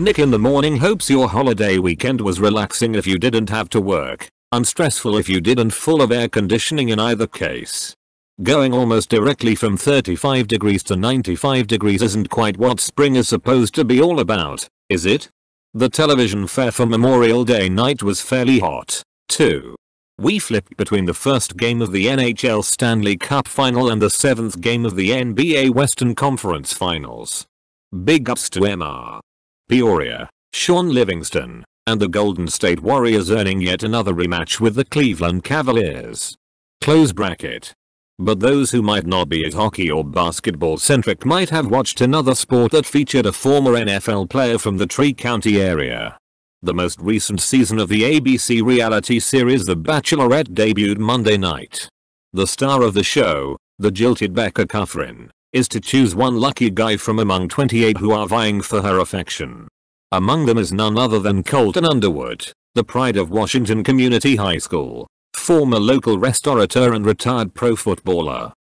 Nick in the morning hopes your holiday weekend was relaxing if you didn't have to work, unstressful if you didn't full of air conditioning in either case. Going almost directly from 35 degrees to 95 degrees isn't quite what spring is supposed to be all about, is it? The television fare for Memorial Day night was fairly hot, too. We flipped between the first game of the NHL Stanley Cup final and the seventh game of the NBA Western Conference Finals. Big ups to MR. Peoria, Shaun Livingston, and the Golden State Warriors earning yet another rematch with the Cleveland Cavaliers. Close bracket. But those who might not be as hockey or basketball centric might have watched another sport that featured a former NFL player from the Tri-County area. The most recent season of the ABC reality series The Bachelorette debuted Monday night. The star of the show, the jilted Becca Kufrin, is to choose one lucky guy from among 28 who are vying for her affection. Among them is none other than Colton Underwood, the pride of Washington Community High School, former local restaurateur and retired pro footballer.